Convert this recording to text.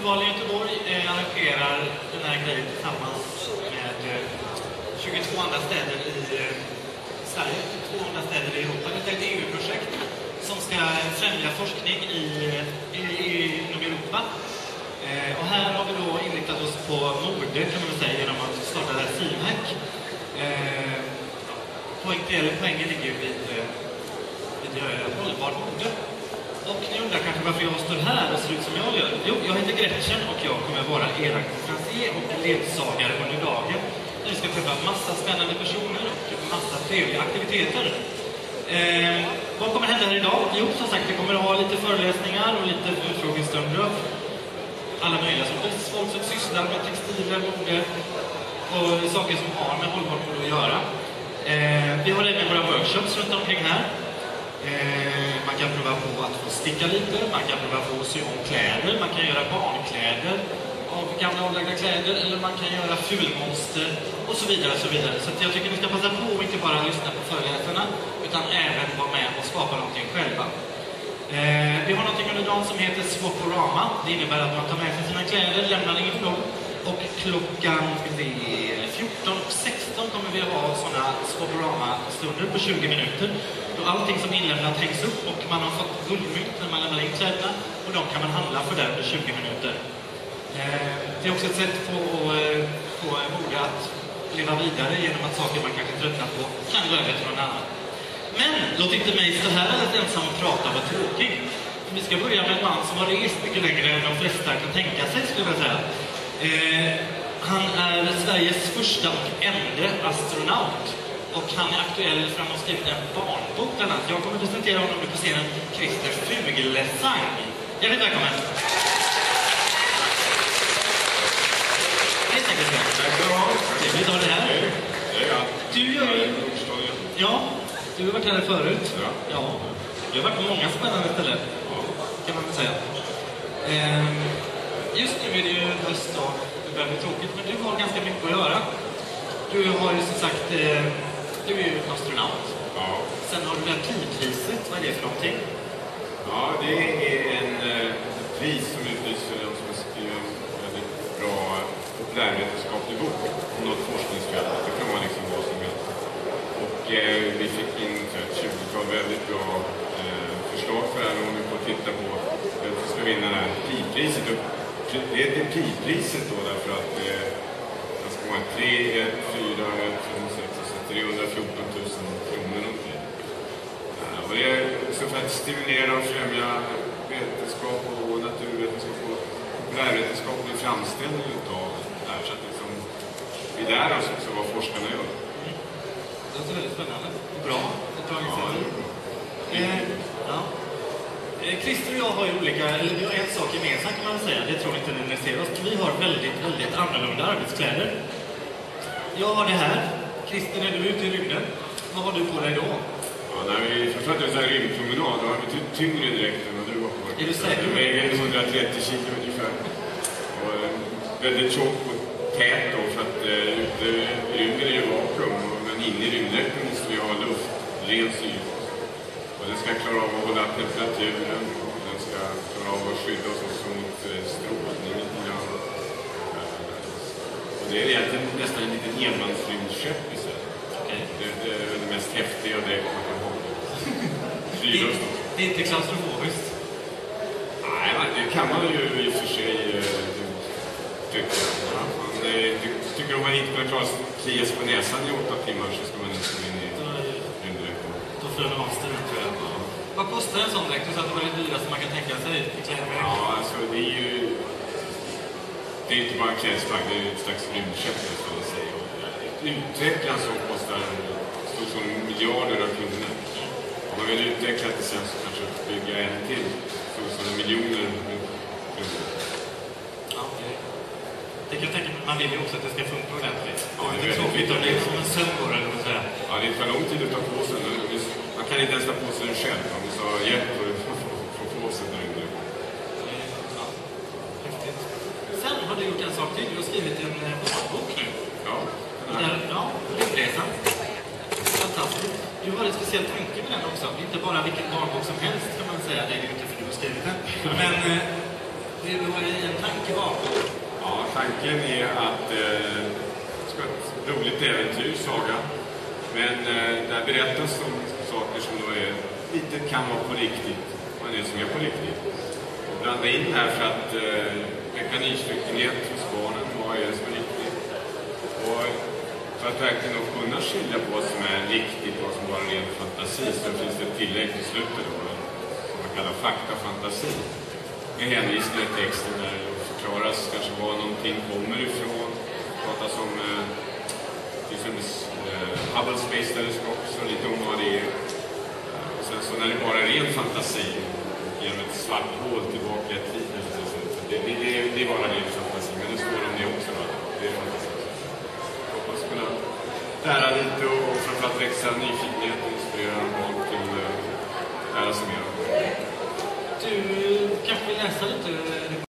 Filmfestivalen i Göteborg eh, arrangerar den här grejen tillsammans med eh, 22 andra städer i eh, Sverige, 200 städer i Europa. Det är ett EU-projekt som ska främja forskning i, i, i, inom Europa. Eh, och här har vi då inriktat oss på mode kan man väl säga genom att starta det här Filmhack. Eh, poäng, poängen ligger ju vid, eh, vid hållbart mode. Och ni undrar kanske varför jag står här och ser ut som jag gör? Jo, jag heter Gretchen och jag kommer vara er konferencier och ledsagare under dagen. Vi ska träffa massa spännande personer och massa trevliga aktiviteter. Eh, vad kommer hända här idag? Jo, som sagt, vi kommer att ha lite föreläsningar och lite utfrågningsstunder av alla möjliga sorters folk som sysslar med textiler, mode och saker som har med hållbart mode att göra. Eh, vi har även våra workshops runt omkring här. Eh, man kan prova på sticka lite, man kan prova på att sy om kläder, man kan göra barnkläder av gamla avlagda kläder, eller man kan göra fulmonster och så vidare. Och så vidare. Så jag tycker ni ska passa på att inte bara lyssna på föreläsarna, utan även vara med och skapa någonting själva. Eh, vi har någonting under dagen som heter Swaporama. Det innebär att man tar med sig sina kläder, lämnar in dem och klockan 14 och 16 kommer vi att ha sådana Swoporama-stunder på 20 minuter. Då allting som är inlämnat hängs upp och man har fått guldmynt när man lämnar in kläderna och de kan man handla för där under 20 minuter. Eh, det är också ett sätt på eh, att få mode att leva vidare genom att saker man kanske tröttnar på kan gå över till någon annan. Men låt inte mig stå här alldeles ensam och prata och vara tråkig. Vi ska börja med en man som har rest mycket längre än de flesta kan tänka sig, skulle jag säga. Eh, han är Sveriges första och enda astronaut. Och han är aktuell för att han har skrivit en barnbok bland annat. Jag kommer att presentera honom nu på scenen, Christer Fuglesang. Hjärtligt välkommen! Hej, tack Tack ska du ha. Trevligt att ha dig här. Du gör ju... Ja, du har varit här förut. Ja. ja. Du har varit på många spännande ställen, kan man väl säga. Ehm, just nu är det ju höst och det börjar bli tråkigt, men du har ganska mycket att göra. Du har ju som sagt, eh, du är ju astronaut. Ja. Sen har du det här Pi-priset, vad är det för någonting? ja, det är en eh, pris som utlyses för den som har skrivit en väldigt bra populärvetenskaplig bok om något forskningsfält. Det kan vara liksom vad som helst. Och eh, vi fick in ett 20-tal väldigt bra eh, förslag för det här. Och vi får titta på vem som ska vinna det här Pi-priset. Pri- Det heter Pi-priset då därför att eh, det ska vara 3, 1, 4, 1, 5, 6, alltså 314 000 kronor någonting. Ja, och det är så för att stimulera och främja vetenskap och naturvetenskap och populärvetenskaplig framställning utav det här. Så att liksom, vi lär oss också vad forskarna gör. Det låter väldigt spännande. Bra. Ett bra Ja, initiativ. Eh, ja. Eh, Christer och jag har ju olika, eller vi har en sak gemensamt kan man säga, det tror inte ni när ni ser oss. Vi har väldigt, väldigt annorlunda arbetskläder. Jag har det här. Christer, när du är ute i rymden, vad har du på dig då? Ja, när vi förstått en sån här rymdpromenad, då har vi ty- tyngre dräkt än vad du har på dig. Är du säker? Den väger 130 kilo ungefär. Och eh, väldigt tjock och tät då, för att eh, ute i rymden är ju vakuum, men inne i rymddräkten måste vi ha luft, ren syre. Och den ska klara av att hålla temperaturen, den ska klara av att skydda oss också mot strålning lite grann. Eh, Och det är egentligen nästan en liten enmansrymdskepp i sig. Det, det är det mest häftiga dräkt man kan ha. Det, det är inte klaustrofobiskt. Nej, det kan man ju i och för sig eh, tycka. Ja, man ty- tycker om man inte kan klara sig klias på näsan i åtta timmar så ska man inte gå in i Då, rymddräkten. då får du monster ut, tror jag. Vad kostar en sån dräkt? Du sa att det var det dyraste man kan tänka sig. Ja, alltså det är ju... Det är inte bara en klädesplagg, det är ju ett slags man säga. Och Utveckla en sån kostar som miljarder av kronor. Om man vill utveckla det sen så kanske bygga en till som miljoner kronor. Ja, okej. Det kan jag tänka mig. Man vill ju också att det ska funka ordentligt. Ja, det är är väldigt tråkigt om det är som en sömn då, eller vad man säger. Ja, det tar lång tid att ta på sig kan inte ens ta på sig den själv. Man måste ha hjälp för att få- på sig den. Ja, häftigt. Sen har du gjort en sak till. Du har skrivit en eh, barnbok nu. Ja, den här. Ja, Rymdresan. Fantastiskt. Du har en speciell tanke med den också. Det är inte bara vilken barnbok som helst kan man säga. Det är ju inte för du har skrivit den. Men eh, du har en tanke tanken är att eh, det ska vara ett roligt äventyr, saga. Men eh, där berättas om saker som då är, lite kan vara på riktigt och en del som är på riktigt. Och blanda in här för att eh, mekanikstyckenhet hos barnen, vad är det som är riktigt? Och för att verkligen då kunna skilja på vad som är riktigt och vad som bara är ren fantasi så finns det ett tillägg till slutet då, som man kallar faktafantasi. Med hänvisning till texten där det förklaras kanske var någonting kommer ifrån. Det pratas om eh, till exempel eh, Hubble Space Telescope, så lite om vad det är. Eh, och sen så när det bara är ren fantasi, genom ett svart hål tillbaka i tiden, det, det, det, det är bara ren fantasi, men det står om det också. Då. Det är fantasi. Hoppas kunna lära lite och, och framförallt växa nyfikenhet och inspirera barn till att lära sig mer. Du kanske vill läsa lite